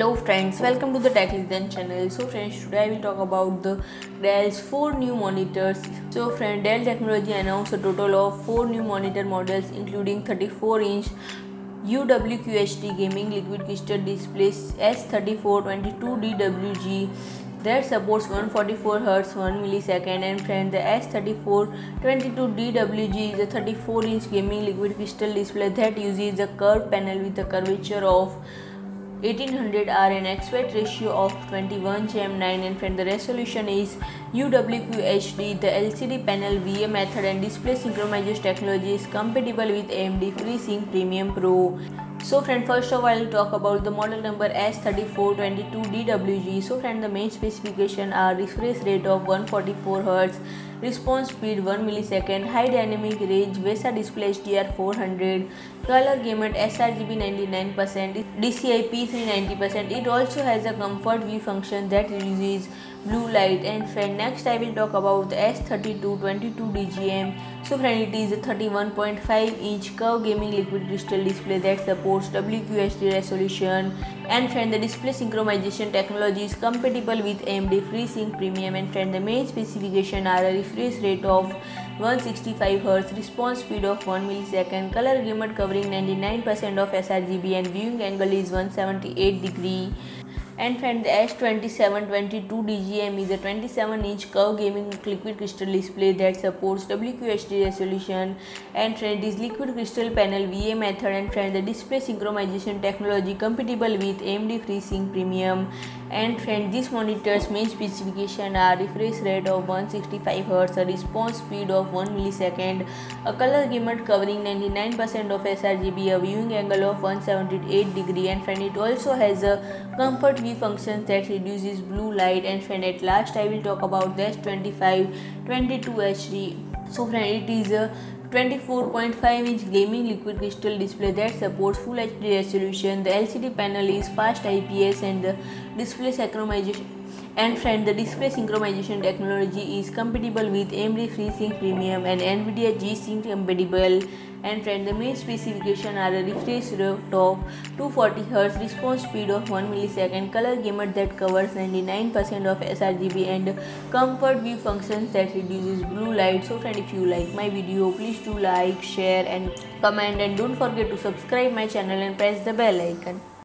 Hello friends, welcome to the Tech Legends channel. So friends, today I will talk about the Dell's four new monitors. So friend, Dell Technology announced a total of four new monitor models, including 34-inch UWQHD gaming liquid crystal displays S3422DWG that supports 144 Hz 1 millisecond and friend the S3422DWG is a 34 inch gaming liquid crystal display that uses a curved panel with a curvature of 1800R and aspect ratio of 21 GM9 and friend the resolution is UWQHD. The LCD panel VA method and display synchronization technology is compatible with AMD FreeSync Premium Pro. So friend first of all I will talk about the model number S3422DWG. So friend the main specification are refresh rate of 144 Hz, response speed 1 millisecond, high dynamic range, VESA display HDR 400, color gamut sRGB 99%, DCI P390%. It also has a comfort view function that reduces blue light. And friend next I will talk about the S3222DGM. So friend it is a 31.5 inch curved gaming liquid crystal display that supports WQHD resolution. And friend the display synchronization technology is compatible with AMD FreeSync Premium. And friend the main specification are a refresh rate of 165 Hz, response speed of 1 millisecond, color gamut covering 99% of sRGB and viewing angle is 178 degree and friend the S2722 DGM is a 27 inch curved gaming liquid crystal display that supports WQHD resolution. And friend is liquid crystal panel VA method. And friend the display synchronization technology compatible with AMD FreeSync Premium and friend these monitors main specification are refresh rate of 165 Hz, a response speed of 1 millisecond, a color gamut covering 99% of sRGB, a viewing angle of 178 degree and friend it also has a comfort view function that reduces blue light and friend at last I will talk about this 25 22 HD. So friend it is a 24.5 inch gaming liquid crystal display that supports full HD resolution. The LCD panel is fast IPS and the display synchronization and friend the display synchronization technology is compatible with AMD FreeSync Premium and NVIDIA G-Sync compatible and friend the main specification are a refresh rate of 240 Hz, response speed of 1 millisecond, color gamut that covers 99% of sRGB and comfort view functions that reduces blue light. So friend if you like my video please do like, share and comment and don't forget to subscribe my channel and press the bell icon.